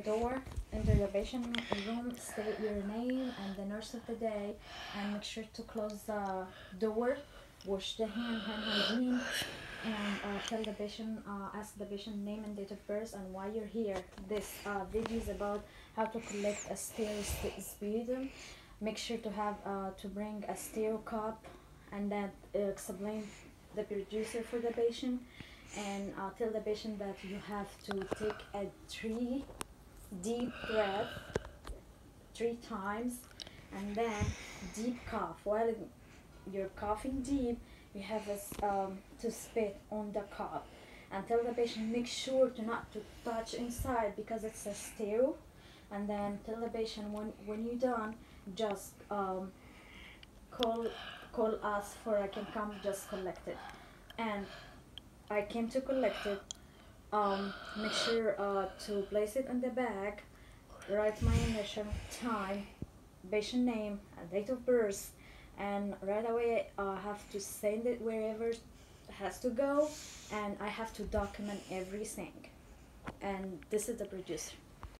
door, enter the patient room, state your name and the nurse of the day, and make sure to close the door, wash the hand, hand hygiene, and uh, tell the patient, uh, ask the patient name and date of birth and why you're here. This uh, video is about how to collect a sterile st- sputum. Make sure to have uh, to bring a sterile cup and then uh, explain the producer for the patient and uh, tell the patient that you have to take a three deep breath three times and then deep cough. While you're coughing deep you have a um, to spit on the cup and tell the patient make sure to not to touch inside because it's a sterile and then tell the patient when when you're done just um, call call us for I can come just collect it. And I came to collect it um, make sure uh, to place it in the bag write my initial time patient name and date of birth and right away I have to send it wherever it has to go and I have to document everything. And this is the producer